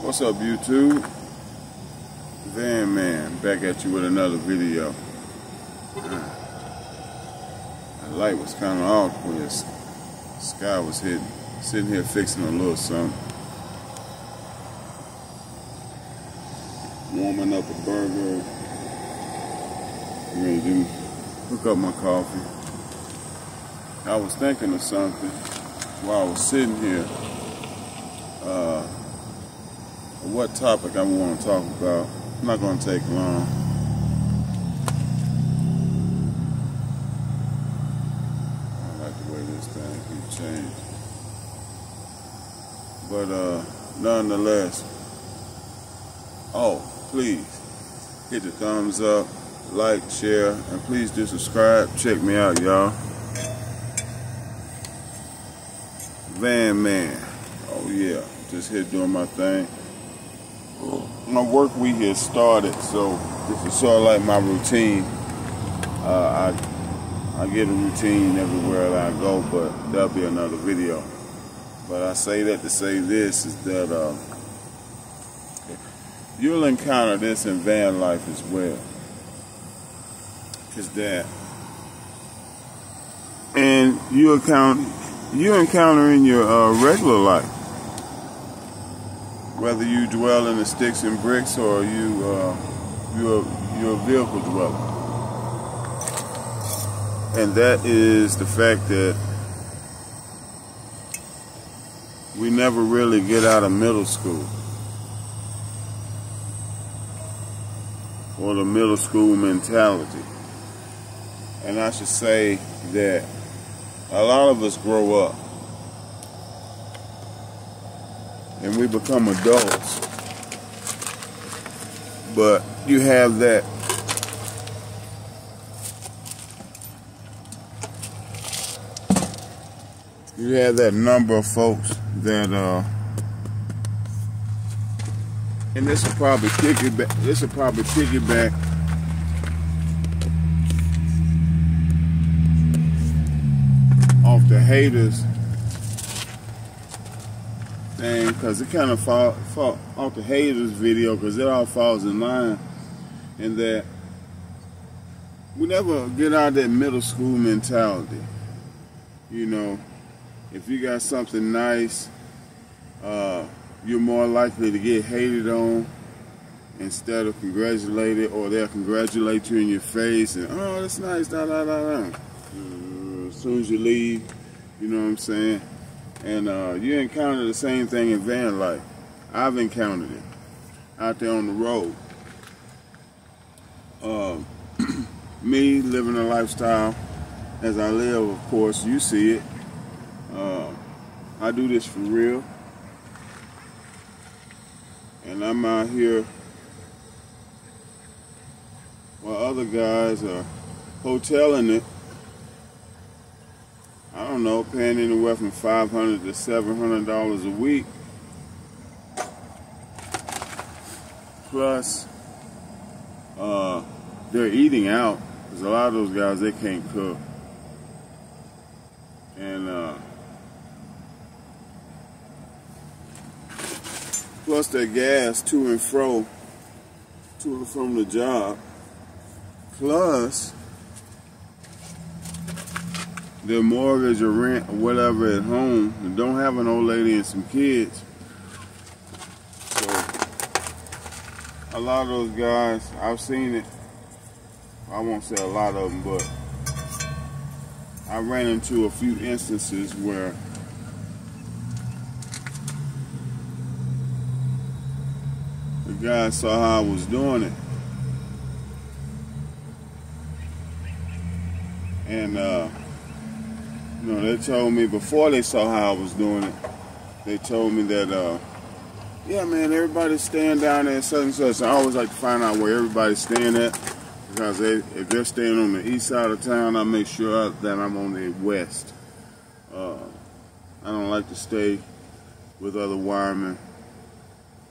What's up YouTube? Van Man back at you with another video. The light was kind of off when the sky was hitting. Sitting here fixing a little something. Warming up a burger. Ready to do hook up my coffee. I was thinking of something while I was sitting here. Uh, what topic I want to talk about. I'm not going to take long. I like the way this thing keeps changing. But uh, nonetheless, oh, please hit the thumbs up, like, share, and please do subscribe. Check me out, y'all. Van Man. Oh yeah, just here doing my thing. My work week has started, so this is sort of like my routine. Uh, I I get a routine everywhere that I go, but that'll be another video. But I say that to say this is that uh, you'll encounter this in van life as well. Is that, and you encounter you encounter in your uh, regular life, whether you dwell in the sticks and bricks or you uh, you're you're a vehicle dweller, and that is the fact that we never really get out of middle school. Or the middle school mentality, and I should say that a lot of us grow up and we become adults. But you have that you have that number of folks that uh and this will probably kick it back this will probably kick it back off the haters thing because it kind of fall, fall off the haters video because it all falls in line in that we never get out of that middle school mentality. You know, if you got something nice, uh, you're more likely to get hated on instead of congratulated, or they'll congratulate you in your face and, oh, that's nice, da da da da as soon as you leave, you know what I'm saying? And uh, you encounter the same thing in van life. I've encountered it out there on the road. Uh, me living a lifestyle as I live, of course, you see it. Uh, I do this for real. And I'm out here while other guys are hoteling it don't know, paying anywhere from five hundred to seven hundred dollars a week. Plus, uh, they're eating out because a lot of those guys they can't cook, and uh, plus their gas to and fro, to and from the job. Plus their mortgage or rent or whatever at home and don't have an old lady and some kids. So a lot of those guys, I've seen it. I won't say a lot of them, but I ran into a few instances where the guy saw how I was doing it. And uh, they told me before they saw how I was doing it, they told me that, uh, yeah, man, everybody's staying down there such and such. I always like to find out where everybody's staying at because they, if they're staying on the east side of town, I make sure that I'm on the west. Uh, I don't like to stay with other wiremen.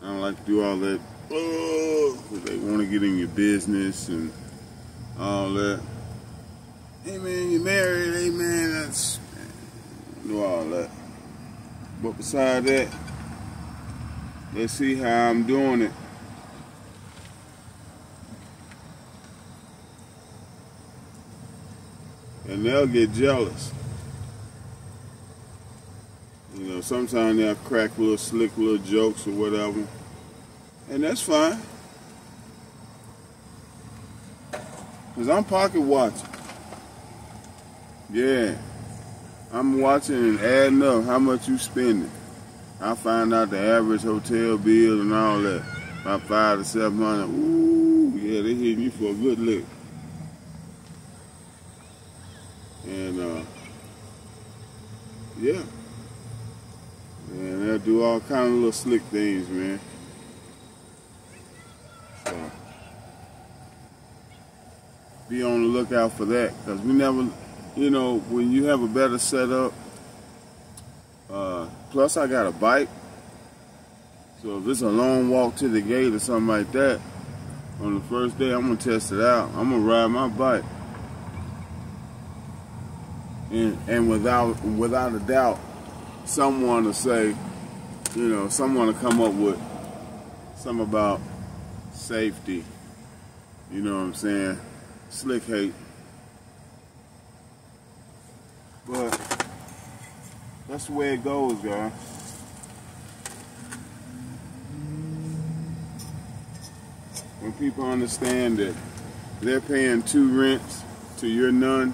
I don't like to do all that. Oh, they want to get in your business and all that hey man, you married, hey man, that's, do all that. But beside that, Let's see how I'm doing it. And they'll get jealous. You know, sometimes they'll crack little slick little jokes or whatever. And that's fine. Because I'm pocket watching. Yeah. I'm watching and adding up how much you spending. I find out the average hotel bill and all that. About five to seven hundred. Ooh, yeah, they hitting you for a good lick. And uh, yeah. And they'll do all kind of little slick things, man. So be on the lookout for that, because we never, you know, when you have a better setup. Uh, plus, I got a bike, so if it's a long walk to the gate or something like that, on the first day, I'm gonna test it out. I'm gonna ride my bike, and and without without a doubt, someone to say, you know, someone to come up with some about safety. You know what I'm saying? Slick hate. But that's the way it goes, guys. When people understand that they're paying two rents to your none,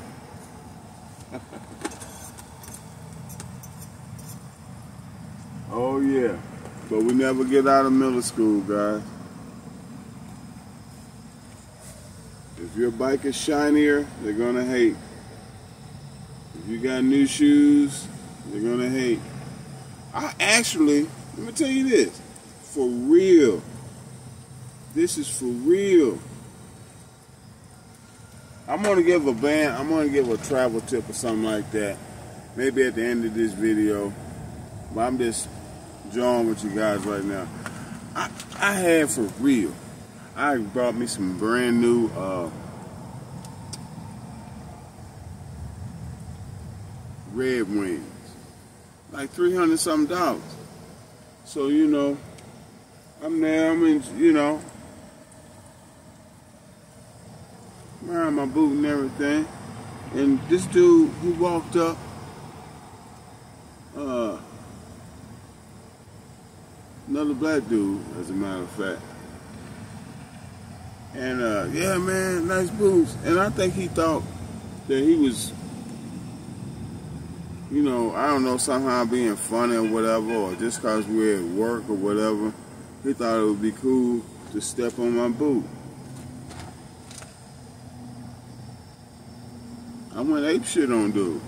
oh yeah. But we never get out of middle school, guys. If your bike is shinier, they're gonna hate. If you got new shoes, you're gonna hate. I actually, let me tell you this, for real. This is for real. I'm gonna give a band, I'm gonna give a travel tip or something like that. Maybe at the end of this video. But I'm just jawing with you guys right now. I, I had for real. I brought me some brand new uh, red wings. Like 300 something dollars. So, you know, I'm there, I'm in, you know, wearing my boot and everything. And this dude, he walked up, uh, another black dude, as a matter of fact. And uh, yeah, man, nice boots. And I think he thought that he was, you know, I don't know, somehow being funny or whatever, or just cause we're at work or whatever. He thought it would be cool to step on my boot. I went ape shit on dude,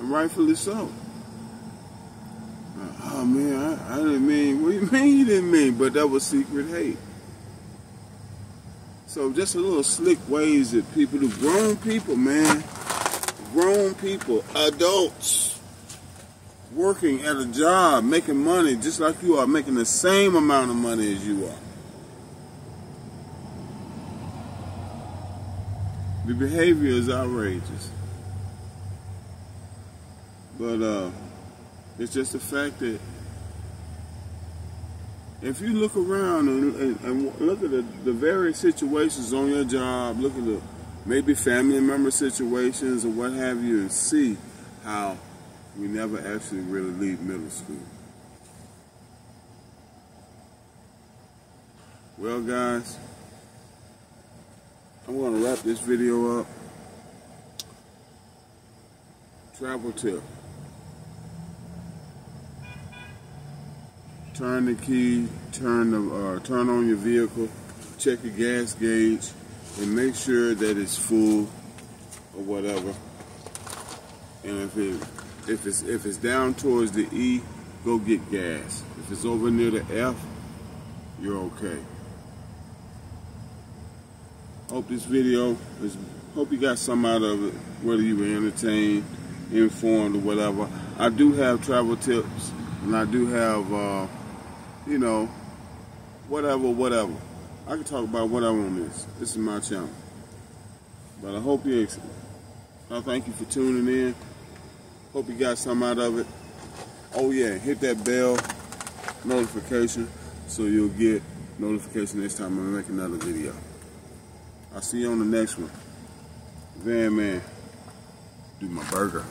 and rightfully so. Uh, oh man, I, I didn't mean. What do you mean you didn't mean? But that was secret hate. So just a little slick ways that people do. Grown people, man. Grown people, adults, working at a job, making money just like you are, making the same amount of money as you are. The behavior is outrageous. But uh, it's just the fact that if you look around and, and, and look at the, the, various situations on your job, look at the maybe family member situations or what have you, and see how we never actually really leave middle school. Well, guys, I'm going to wrap this video up. Travel tip. turn the key, turn the uh, turn on your vehicle, check your gas gauge, and make sure that it's full or whatever. And if it if it's if it's down towards the E, go get gas. If it's over near the F, you're okay. Hope this video is hope you got some out of it, whether you were entertained, informed, or whatever. I do have travel tips, and I do have. Uh, you know, whatever, whatever. I can talk about whatever on this. This is my channel. But I hope you, I thank you for tuning in. Hope you got some out of it. Oh yeah, hit that bell notification so you'll get notification next time I make another video. I'll see you on the next one. Van Man, do my burger.